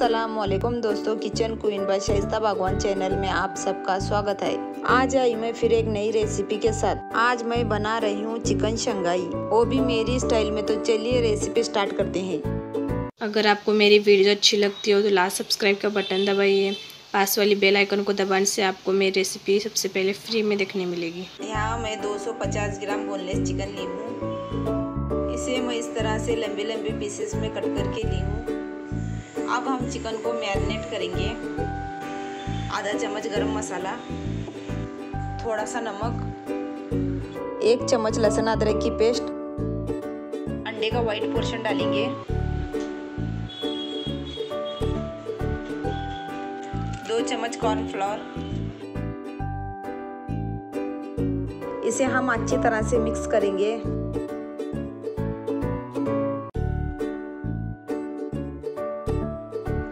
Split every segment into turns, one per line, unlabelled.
वालेकुम दोस्तों kitchen queen by Shaista Bagwan channel में आप सबका स्वागत है। आज आई मैं फिर एक नई रेसिपी के साथ। आज मैं बना रही हूँ चिकन शंघाई वो भी मेरी स्टाइल में तो चलिए रेसिपी स्टार्ट करते हैं।
अगर आपको मेरी वीडियो अच्छी लगती हो तो लास्ट सब्सक्राइब का बटन दबाइए। पास वाली बेल आइकन को दबाने से आपको मेरी रेसिपी सबसे पहले फ्री में देखने मिलेगी।
यहाँ मैं 250 ग्राम बोनलेस चिकन ली हूँ। इसे मैं इस तरह से लंबे लंबे पीसेस में कट करके ली हूँ। अब हम चिकन को मैरिनेट करेंगे। आधा चम्मच गरम मसाला, थोड़ा सा नमक, एक चम्मच लहसुन अदरक की पेस्ट, अंडे का वाइट पोर्शन डालेंगे। दो चम्मच कॉर्नफ्लोर इसे हम अच्छी तरह से मिक्स करेंगे।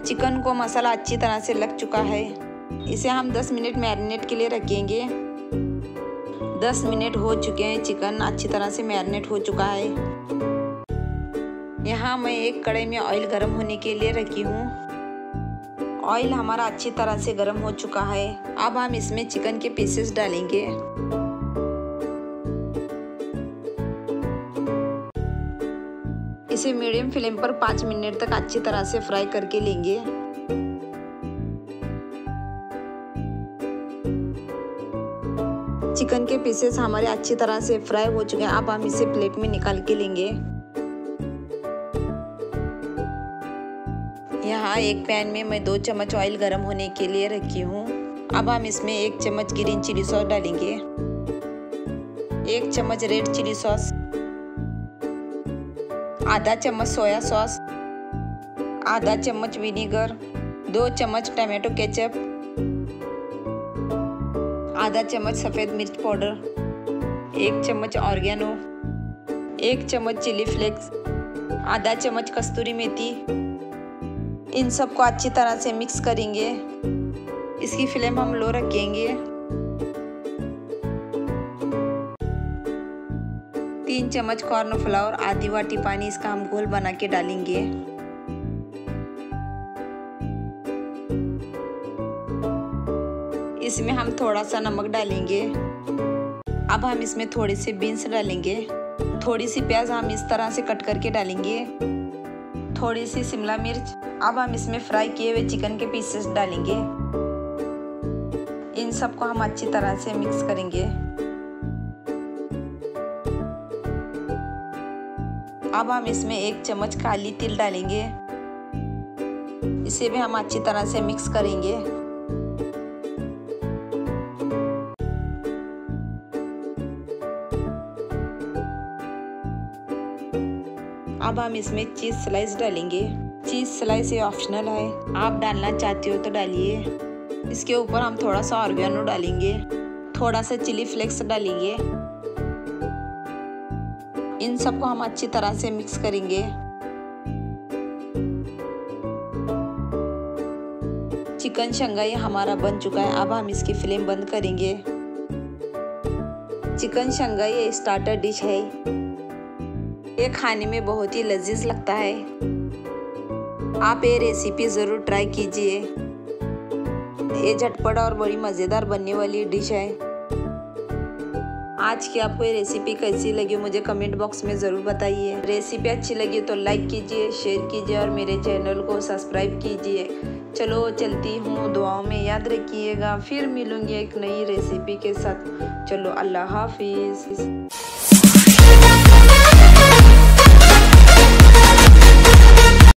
चिकन को मसाला अच्छी तरह से लग चुका है। इसे हम 10 मिनट मैरिनेट के लिए रखेंगे। 10 मिनट हो चुके हैं, चिकन अच्छी तरह से मैरिनेट हो चुका है। यहाँ मैं एक कढ़ाई में ऑयल गर्म होने के लिए रखी हूँ। ऑयल हमारा अच्छी तरह से गर्म हो चुका है। अब हम इसमें चिकन के पीसेस डालेंगे। इसे मीडियम फ्लेम पर पाँच मिनट तक अच्छी तरह से फ्राई करके लेंगे। चिकन के पीसेस हमारे अच्छी तरह से फ्राई हो चुके हैं। अब हम इसे प्लेट में निकाल के लेंगे। यहाँ एक पैन में मैं दो चम्मच ऑयल गर्म होने के लिए रखी हूँ। अब हम इसमें एक चम्मच ग्रीन चिली सॉस डालेंगे। एक चम्मच रेड चिली सॉस आधा चम्मच सोया सॉस, आधा चम्मच विनीगर, दो चम्मच टमाटो केचप, आधा चम्मच सफ़ेद मिर्च पाउडर, एक चम्मच ऑर्गेनो, एक चम्मच चिली फ्लेक्स, आधा चम्मच कस्तूरी मेथी। इन सबको अच्छी तरह से मिक्स करेंगे। इसकी फ्लेम हम लो रखेंगे। तीन चम्मच कॉर्न फ्लावर आधी वाटी पानी इसका हम घोल बना के डालेंगे। इसमें हम थोड़ा सा नमक डालेंगे। अब हम इसमें थोड़े से बीन्स डालेंगे। थोड़ी सी प्याज हम इस तरह से कट करके डालेंगे। थोड़ी सी शिमला मिर्च, अब हम इसमें फ्राई किए हुए चिकन के पीसेस डालेंगे। इन सबको हम अच्छी तरह से मिक्स करेंगे। अब हम इसमें एक चम्मच काली तिल डालेंगे। इसे भी हम अच्छी तरह से मिक्स करेंगे। अब हम इसमें चीज़ स्लाइस डालेंगे। चीज़ स्लाइस ये ऑप्शनल है। आप डालना चाहते हो तो डालिए। इसके ऊपर हम थोड़ा सा ऑर्गेनो डालेंगे। थोड़ा सा चिली फ्लेक्स डालेंगे। इन सबको हम अच्छी तरह से मिक्स करेंगे। चिकन शंघाई हमारा बन चुका है, अब हम इसकी फ्लेम बंद करेंगे। चिकन शंघाई स्टार्टर डिश है। ये खाने में बहुत ही लजीज लगता है। आप ये रेसिपी ज़रूर ट्राई कीजिए। ये झटपट और बड़ी मज़ेदार बनने वाली डिश है। आज की आपको ये रेसिपी कैसी लगी मुझे कमेंट बॉक्स में ज़रूर बताइए। रेसिपी अच्छी लगी तो लाइक कीजिए शेयर कीजिए और मेरे चैनल को सब्सक्राइब कीजिए। चलो, चलती हूँ, दुआओं में याद रखिएगा। फिर मिलूँगी एक नई रेसिपी के साथ। चलो, अल्लाह हाफिज़।